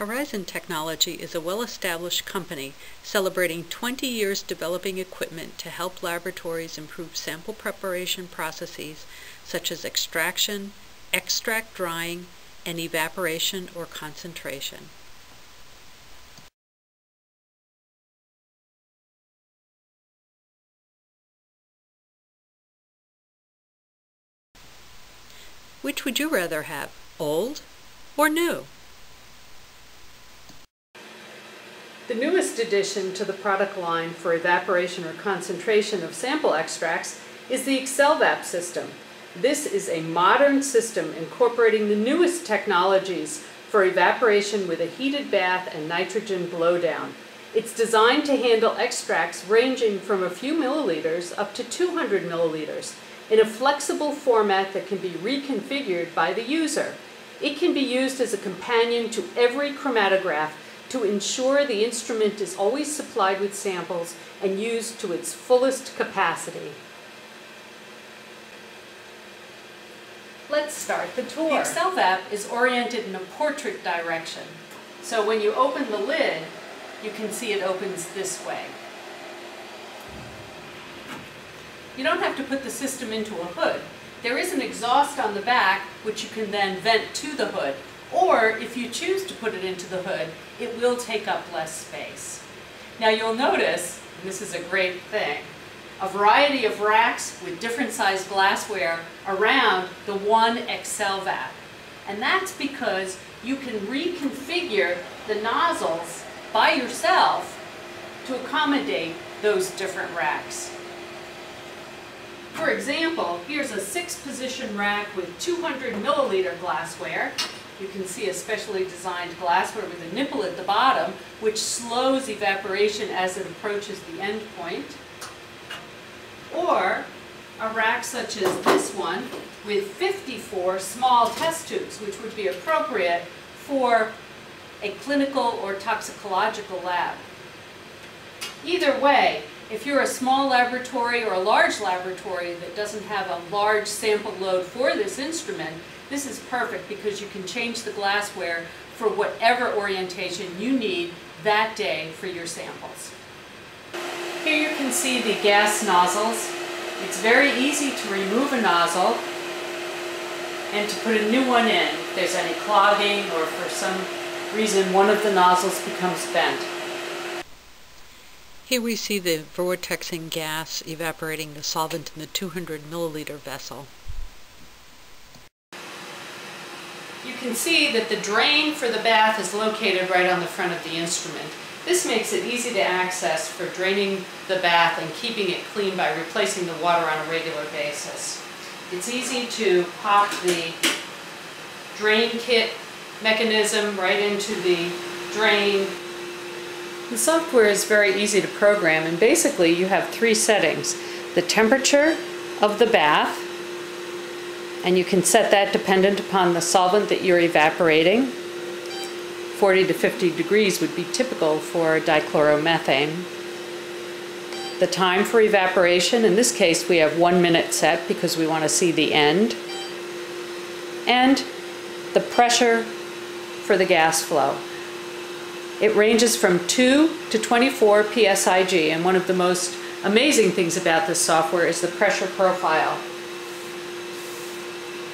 Horizon Technology is a well-established company celebrating 20 years developing equipment to help laboratories improve sample preparation processes such as extraction, extract drying, and evaporation or concentration. Which would you rather have, old or new? The newest addition to the product line for evaporation or concentration of sample extracts is the XcelVap system. This is a modern system incorporating the newest technologies for evaporation with a heated bath and nitrogen blowdown. It's designed to handle extracts ranging from a few milliliters up to 200 milliliters in a flexible format that can be reconfigured by the user. It can be used as a companion to every chromatograph to ensure the instrument is always supplied with samples and used to its fullest capacity. Let's start the tour. The XcelVap is oriented in a portrait direction. So when you open the lid, you can see it opens this way. You don't have to put the system into a hood. There is an exhaust on the back which you can then vent to the hood. Or if you choose to put it into the hood, it will take up less space. Now you'll notice, and this is a great thing, a variety of racks with different sized glassware around the one XcelVap. And that's because you can reconfigure the nozzles by yourself to accommodate those different racks. For example, here's a six position rack with 200 milliliter glassware you can see a specially designed glassware with a nipple at the bottom, which slows evaporation as it approaches the end point. Or a rack such as this one with 54 small test tubes, which would be appropriate for a clinical or toxicological lab. Either way, if you're a small laboratory or a large laboratory that doesn't have a large sample load for this instrument, this is perfect because you can change the glassware for whatever orientation you need that day for your samples. Here you can see the gas nozzles. It's very easy to remove a nozzle and to put a new one in if there's any clogging or for some reason one of the nozzles becomes bent. Here we see the vortexing gas evaporating the solvent in the 200 milliliter vessel. You can see that the drain for the bath is located right on the front of the instrument. This makes it easy to access for draining the bath and keeping it clean by replacing the water on a regular basis. It's easy to pop the drain kit mechanism right into the drain. The software is very easy to program and basically you have three settings. The temperature of the bath, and you can set that dependent upon the solvent that you're evaporating. 40 to 50 degrees would be typical for dichloromethane. The time for evaporation, in this case we have one minute set because we want to see the end. And the pressure for the gas flow. It ranges from 2 to 24 psig and one of the most amazing things about this software is the pressure profile.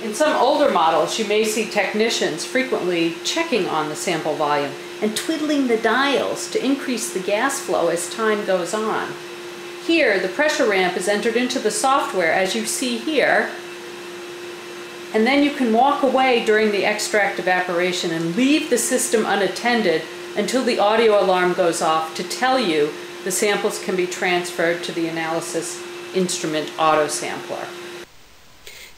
In some older models, you may see technicians frequently checking on the sample volume and twiddling the dials to increase the gas flow as time goes on. Here, the pressure ramp is entered into the software as you see here, and then you can walk away during the extract evaporation and leave the system unattended until the audio alarm goes off to tell you the samples can be transferred to the analysis instrument auto sampler.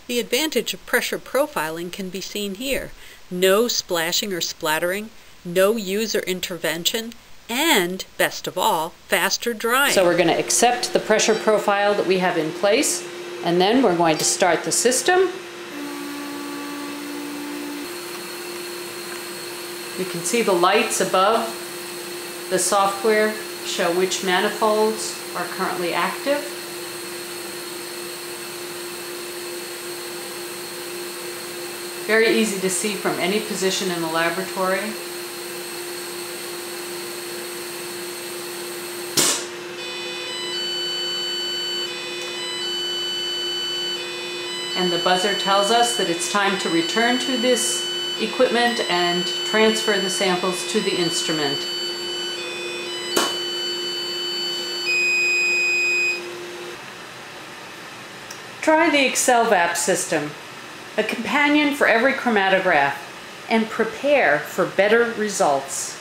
The advantage of pressure profiling can be seen here. No splashing or splattering, no user intervention, and, best of all, faster drying. So we're going to accept the pressure profile that we have in place, and then we're going to start the system. You can see the lights above the software show which manifolds are currently active. Very easy to see from any position in the laboratory. and the buzzer tells us that it's time to return to this equipment and transfer the samples to the instrument. Try the XcelVap system, a companion for every chromatograph, and prepare for better results.